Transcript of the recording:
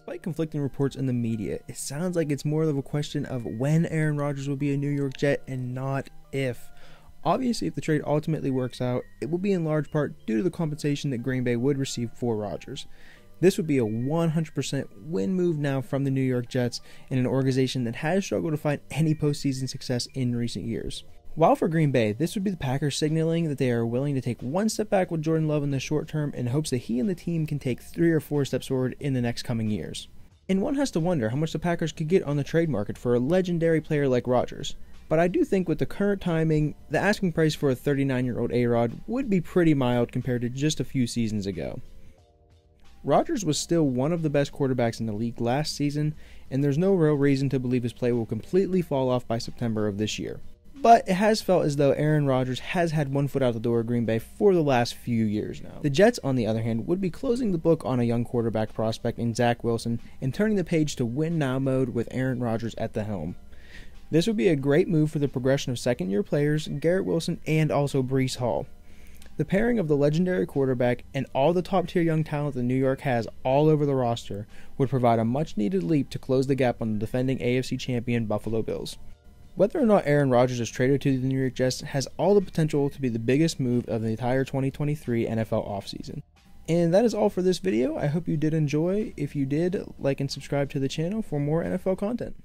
Despite conflicting reports in the media, it sounds like it's more of a question of when Aaron Rodgers will be a New York Jet and not if. Obviously, if the trade ultimately works out, it will be in large part due to the compensation that Green Bay would receive for Rodgers. This would be a 100% win move now from the New York Jets in an organization that has struggled to find any postseason success in recent years. While for Green Bay, this would be the Packers signaling that they are willing to take one step back with Jordan Love in the short term in hopes that he and the team can take three or four steps forward in the next coming years. And one has to wonder how much the Packers could get on the trade market for a legendary player like Rodgers. But I do think with the current timing, the asking price for a 39 year old A Rod would be pretty mild compared to just a few seasons ago. Rodgers was still one of the best quarterbacks in the league last season, and there's no real reason to believe his play will completely fall off by September of this year. But it has felt as though Aaron Rodgers has had one foot out the door of Green Bay for the last few years now. The Jets, on the other hand, would be closing the book on a young quarterback prospect in Zach Wilson and turning the page to win now mode with Aaron Rodgers at the helm. This would be a great move for the progression of second year players, Garrett Wilson, and also Breece Hall. The pairing of the legendary quarterback and all the top tier young talent that New York has all over the roster would provide a much needed leap to close the gap on the defending AFC champion Buffalo Bills. Whether or not Aaron Rodgers is traded to the New York Jets has all the potential to be the biggest move of the entire 2023 NFL offseason. And that is all for this video. I hope you did enjoy. If you did, like and subscribe to the channel for more NFL content.